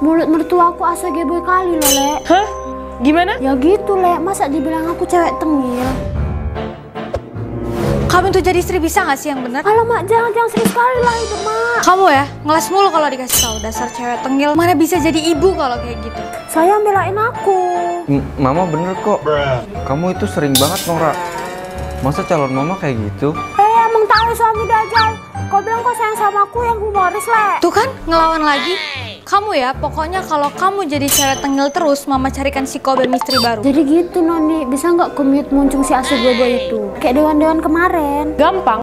Mulut mertua aku asa boy kali loh, Lek. Hah? Gimana? Ya gitu, Lek. Masa dibilang aku cewek tengil? Kamu tuh jadi istri bisa gak sih yang bener? Kalau mak jangan-jangan sering sekali lah itu, mak. Kamu ya, ngeles mulu kalau dikasih tahu dasar cewek tengil. Mana bisa jadi ibu kalau kayak gitu? Saya belain aku. M- mama bener kok. Kamu itu sering banget Nora. Masa calon mama kayak gitu? Eh, emang tahu suami dajal. Kau bilang kau sayang sama aku yang humoris, Lek. Tuh kan, ngelawan lagi. Kamu ya, pokoknya kalau kamu jadi cewek tengil terus, mama carikan si Kobe misteri baru. Jadi gitu, Noni. Bisa nggak commute muncung si asu boy itu? Kayak dewan-dewan kemarin. Gampang.